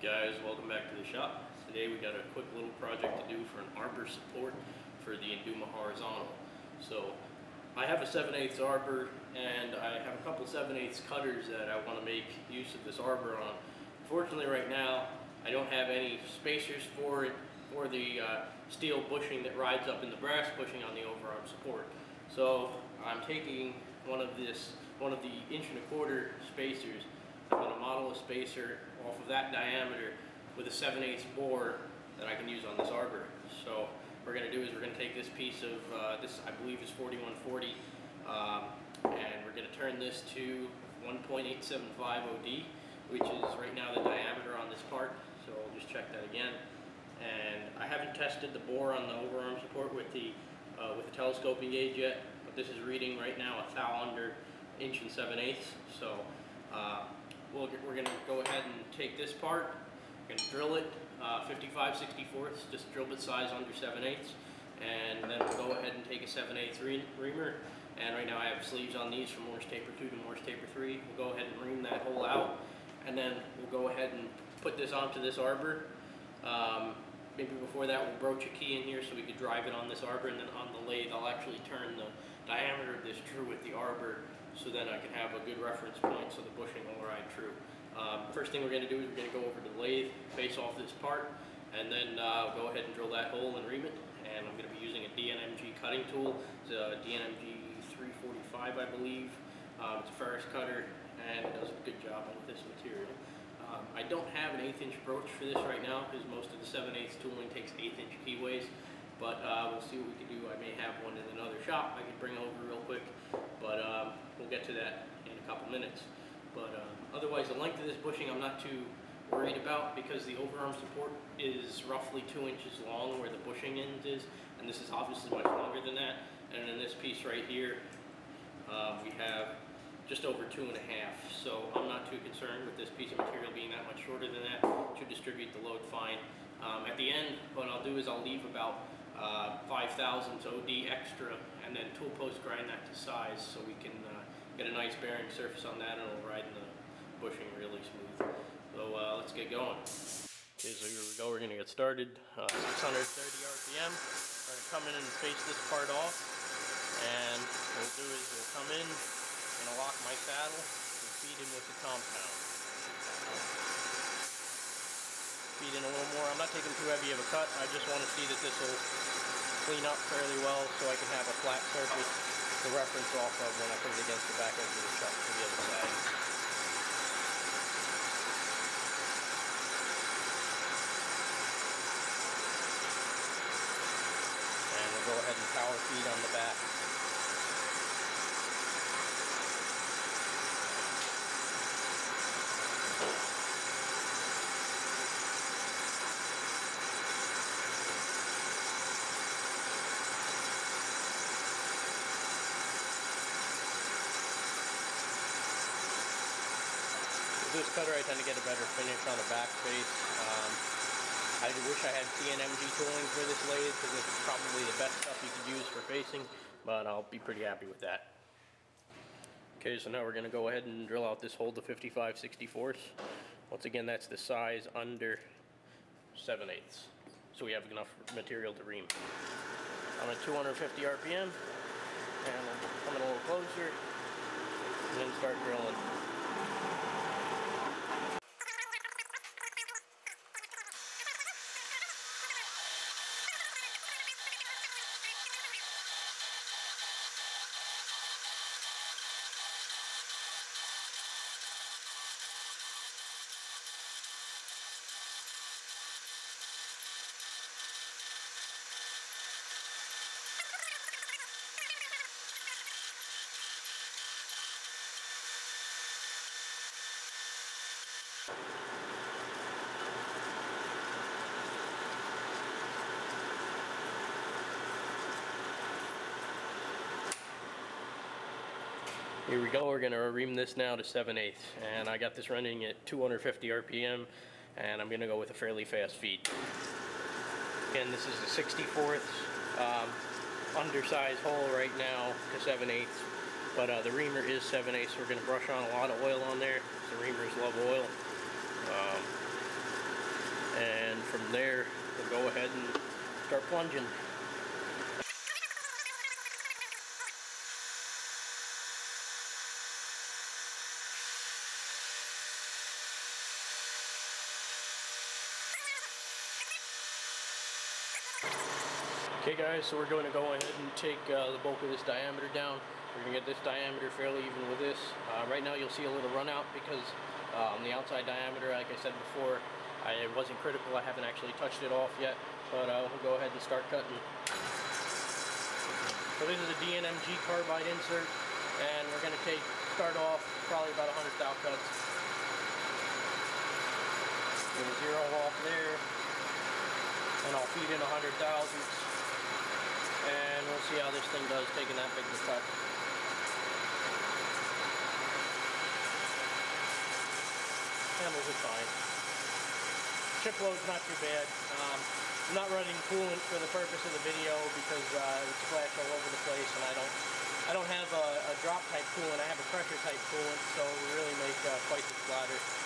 Hey guys, welcome back to the shop. Today we got a quick little project to do for an arbor support for the Induma horizontal. So I have a 7 8 arbor and I have a couple 7 8 cutters that I want to make use of this arbor on. Fortunately right now I don't have any spacers for it for the uh, steel bushing that rides up in the brass bushing on the overarm support. So I'm taking one of this, one of the inch and a quarter spacers I'm going to model a spacer off of that diameter with a 7 8 bore that I can use on this arbor. So what we're going to do is we're going to take this piece of, uh, this I believe is 4140, um, and we're going to turn this to 1.875 OD, which is right now the diameter on this part. So I'll just check that again. And I haven't tested the bore on the overarm support with the, uh, with the telescoping gauge yet, but this is reading right now a thou under inch and 7 eighths. So uh, we'll, we're going to go ahead and take this part, we're going to drill it uh, 55 64ths, just drill bit size under 7 eighths, and then we'll go ahead and take a 7 eighths reamer, and right now I have sleeves on these from Morse Taper 2 to Morse Taper 3. We'll go ahead and ream that hole out, and then we'll go ahead and put this onto this arbor. Um, maybe before that we'll broach a key in here so we could drive it on this arbor, and then on the lathe I'll actually turn the diameter of this true with the arbor so then I can have a good reference point so the bushing will ride true. Um, first thing we're going to do is we're going to go over to the lathe, face off this part, and then uh, go ahead and drill that hole and ream it. And I'm going to be using a DNMG cutting tool. It's a DNMG 345, I believe. Um, it's a ferrous cutter, and it does a good job with this material. Um, I don't have an eighth inch broach for this right now because most of the 7 8 tooling takes eighth inch keyways. But uh, we'll see what we can do. I may have one in another shop I could bring over real quick. But um, we'll get to that in a couple minutes. But um, otherwise, the length of this bushing I'm not too worried about because the overarm support is roughly two inches long where the bushing end is. And this is obviously much longer than that. And in this piece right here, um, we have just over two and a half. So I'm not too concerned with this piece of material being that much shorter than that. Should distribute the load fine. Um, at the end, what I'll do is I'll leave about uh, 5 thousandths OD extra and then tool post grind that to size so we can uh, get a nice bearing surface on that and it'll ride in the bushing really smooth. So uh, let's get going. Okay, so here we go. We're to get started. Uh, 630 RPM. We're to come in and face this part off. And what we'll do is we'll come in and lock my saddle and feed in with the compound. Feed in a little more. I'm not taking too heavy of a cut. I just want to see that this will clean up fairly well so I can have a flat surface to reference off of when I put it against the back edge of the truck to the other side. And we'll go ahead and power feed on the back. This cutter I tend to get a better finish on the back face. Um, I wish I had DNMG tooling for this lathe because this is probably the best stuff you could use for facing, but I'll be pretty happy with that. Okay, so now we're going to go ahead and drill out this hole to 55 64 Once again, that's the size under 7 eighths. So we have enough material to ream. I'm at 250 RPM, and I'm coming a little closer, and then start drilling. Here we go, we're gonna ream this now to 7 8 and I got this running at 250 RPM and I'm gonna go with a fairly fast feed. Again, this is the 64th um, undersized hole right now to 7 8 but uh, the reamer is 7 8 so we're gonna brush on a lot of oil on there. The reamers love oil. Um, And from there, we'll go ahead and start plunging. Okay guys, so we're going to go ahead and take uh, the bulk of this diameter down. We're going to get this diameter fairly even with this. Uh, right now you'll see a little run out because uh, on the outside diameter, like I said before, I wasn't critical. I haven't actually touched it off yet, but uh, we'll go ahead and start cutting. So this is a DNMG carbide insert, and we're going to take start off probably about 100 thou cuts. Gonna zero off there, and I'll feed in 100 thousandths and we'll see how this thing does taking that big of a cut. And we'll fine. Chip load's not too bad. Um, I'm not running coolant for the purpose of the video because uh, it's splash all over the place and I don't I don't have a, a drop type coolant, I have a pressure type coolant so we really make uh, quite the splatter.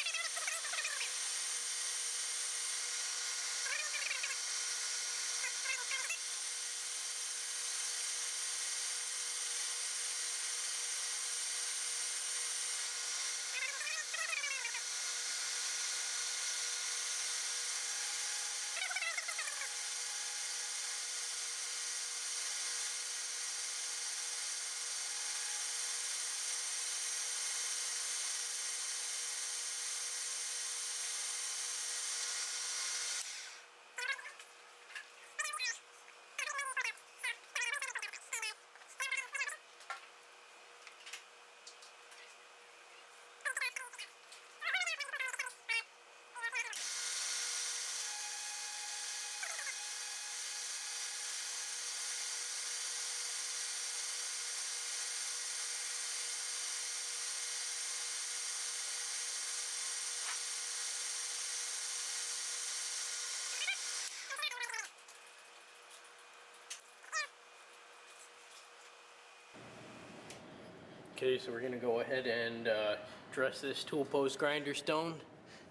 Okay, so we're going to go ahead and uh, dress this tool post grinder stone.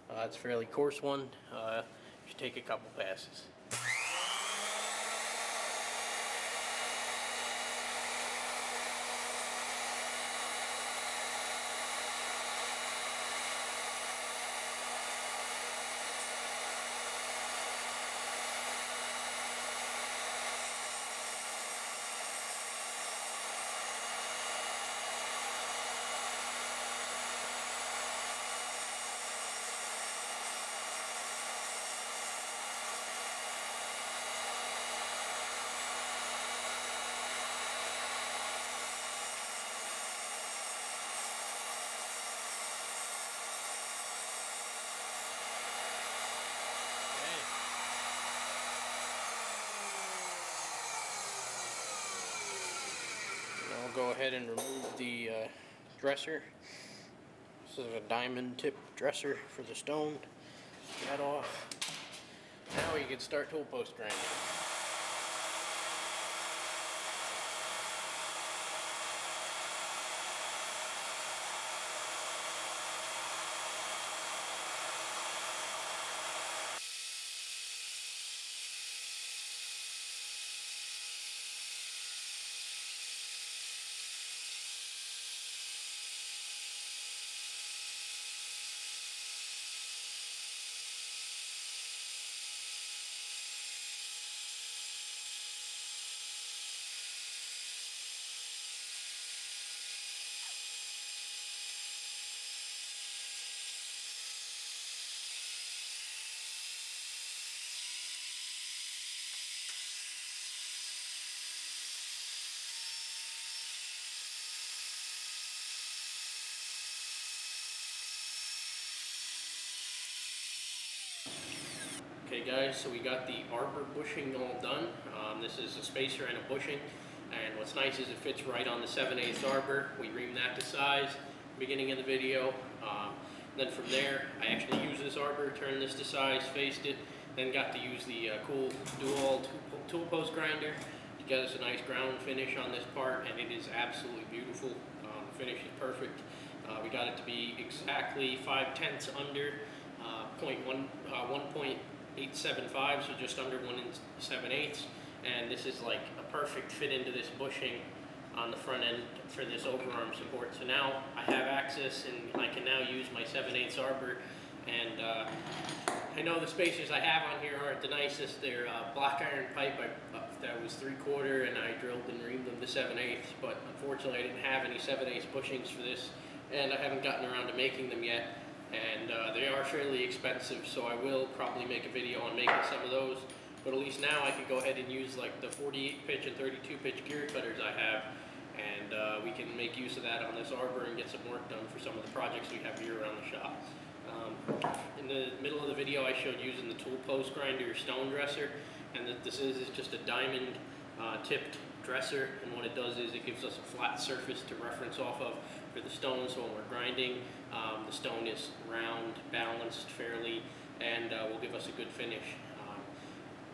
Uh, it's a fairly coarse one. Uh, should take a couple passes. I'll go ahead and remove the uh, dresser. This is a diamond tip dresser for the stone. That off. Now we can start tool post grinding. Guys, so we got the arbor bushing all done. Um, this is a spacer and a bushing, and what's nice is it fits right on the 7 8 arbor. We reamed that to size, beginning of the video. Um, then from there, I actually used this arbor, turned this to size, faced it, then got to use the uh, cool DoAll tool post grinder to get us a nice ground finish on this part, and it is absolutely beautiful. Um, the finish is perfect. Uh, we got it to be exactly 5 tenths under uh, 0.1, uh, 1.875, so just under 1 and 7 eighths. And this is like a perfect fit into this bushing on the front end for this overarm support. So now I have access and I can now use my 7 8 arbor. And uh, I know the spacers I have on here aren't the nicest. They're uh, black iron pipe I, uh, that was 3 quarter and I drilled and reamed them to 7 8 But unfortunately I didn't have any 7 8 bushings for this and I haven't gotten around to making them yet. And uh, they are fairly expensive, so I will probably make a video on making some of those. But at least now I can go ahead and use like the 48 pitch and 32 pitch gear cutters I have and uh, we can make use of that on this arbor and get some work done for some of the projects we have here around the shop. Um, in the middle of the video I showed using the tool post grinder stone dresser and that this is, is just a diamond uh, tipped dresser and what it does is it gives us a flat surface to reference off of for the stone so when we're grinding um, the stone is round, balanced fairly and uh, will give us a good finish. Um,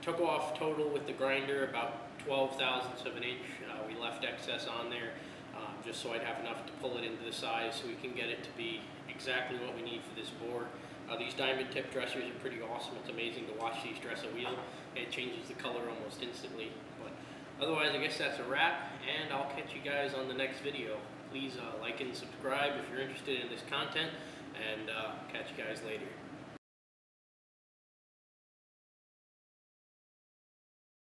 took off total with the grinder about 12 thousandths of an inch. Uh, we left excess on there um, just so I'd have enough to pull it into the size so we can get it to be exactly what we need for this bore. Uh, these diamond tip dressers are pretty awesome. It's amazing to watch these dress a wheel. It changes the color almost instantly. Otherwise, I guess that's a wrap, and I'll catch you guys on the next video. Please uh, like and subscribe if you're interested in this content, and uh, catch you guys later.